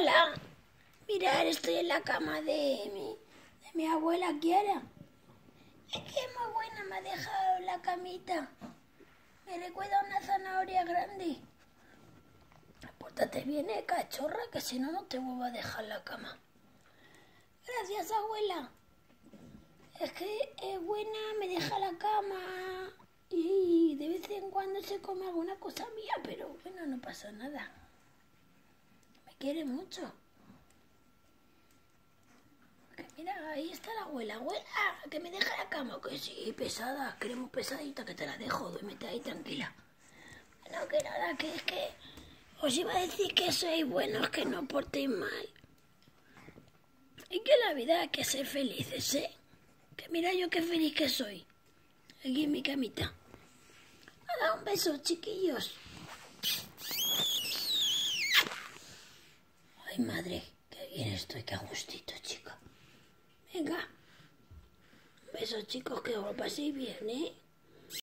Hola. Mirad, estoy en la cama de mi, de mi abuela Kiara. Es que es muy buena, me ha dejado la camita. Me recuerda una zanahoria grande. Pórtate bien, eh, cachorra, que si no, no te vuelvo a dejar la cama. Gracias, abuela. Es que es buena, me deja la cama y de vez en cuando se come alguna cosa mía, pero bueno, no pasa nada. Quiere mucho. mira, ahí está la abuela. Abuela, que me deja la cama. Que sí, pesada, queremos pesadita, que te la dejo. Duérmete ahí tranquila. No, que nada, que es que os iba a decir que sois buenos, que no portéis mal. Y que la vida hay que ser felices, ¿eh? Que mira yo qué feliz que soy. Aquí en mi camita. Hola, un beso, chiquillos. Madre, qué bien estoy, qué gustito, chica. Venga. Un beso, chicos, que os lo paséis bien, ¿eh?